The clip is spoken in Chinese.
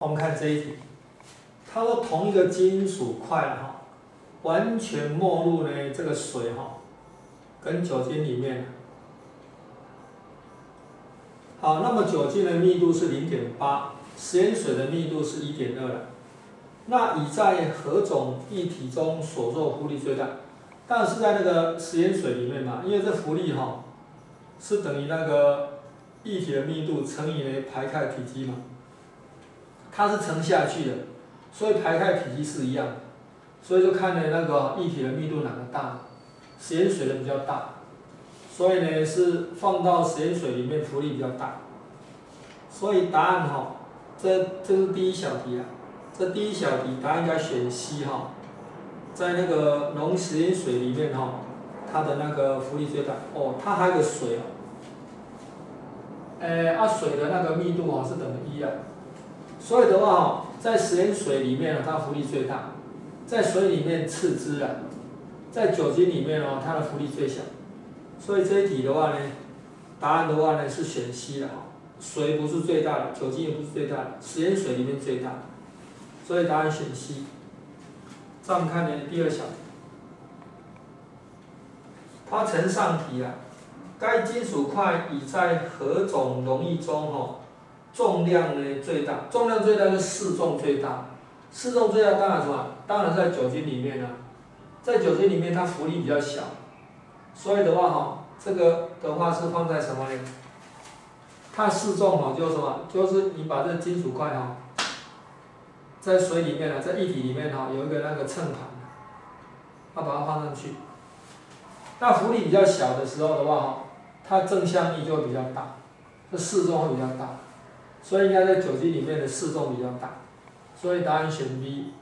我们看这一题，它说同一个金属块哈，完全没入呢这个水哈，跟酒精里面。好，那么酒精的密度是零点八，食盐水的密度是一点二那乙在何种液体中所做浮力最大？当然是在那个食盐水里面嘛，因为这浮力哈是等于那个液体的密度乘以呢排开体积嘛。它是沉下去的，所以排开体积是一样，所以就看呢那个液体的密度哪个大，食盐水的比较大，所以呢是放到食盐水里面浮力比较大，所以答案哈，这这是第一小题啊，这第一小题答案应该选 C 哈，在那个浓食盐水里面哈，它的那个浮力最大。哦，它还有个水哦，诶，啊水的那个密度啊是等于一啊。所以的话哈，在食盐水里面呢，它浮力最大；在水里面次之啊，在酒精里面哦，它的浮力最小。所以这一题的话呢，答案的话呢是选 C 的哈，水不是最大的，酒精也不是最大的，食盐水里面最大。所以答案选 C。再我们看呢第二小题，它呈上题啊，该金属块已在何种溶液中哈？重量呢最大，重量最大是四重最大，四重最大当然什么？当然在酒精里面啊，在酒精里面它浮力比较小，所以的话哈，这个的话是放在什么呢？它四重哈就是什么？就是你把这金属块哈，在水里面啊，在液体里面哈有一个那个秤盘，要把它放上去。那浮力比较小的时候的话哈，它正向力就会比较大，这四重会比较大。所以应该在酒精里面的适重比较大，所以答案选 B。